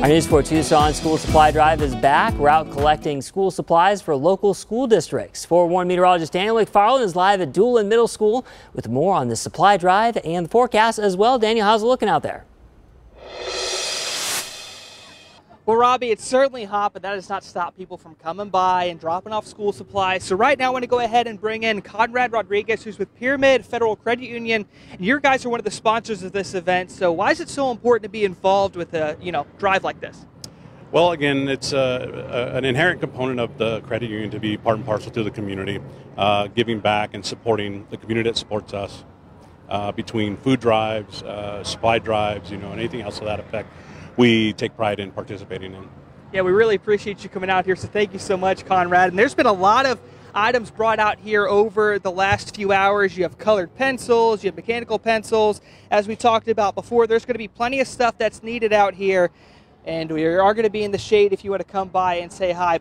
Our News 4 Tucson School Supply Drive is back. We're out collecting school supplies for local school districts. 401 meteorologist Daniel McFarland is live at Doolen Middle School with more on the supply drive and the forecast as well. Daniel, how's it looking out there? Well, Robbie, it's certainly hot, but that does not stop people from coming by and dropping off school supplies. So right now, I want to go ahead and bring in Conrad Rodriguez, who's with Pyramid Federal Credit Union. And your guys are one of the sponsors of this event. So why is it so important to be involved with a you know drive like this? Well, again, it's uh, an inherent component of the credit union to be part and parcel to the community, uh, giving back and supporting the community that supports us. Uh, between food drives, uh, supply drives, you know, and anything else to that effect we take pride in participating in. Yeah, we really appreciate you coming out here. So thank you so much, Conrad. And there's been a lot of items brought out here over the last few hours. You have colored pencils, you have mechanical pencils. As we talked about before, there's going to be plenty of stuff that's needed out here. And we are going to be in the shade if you want to come by and say hi. But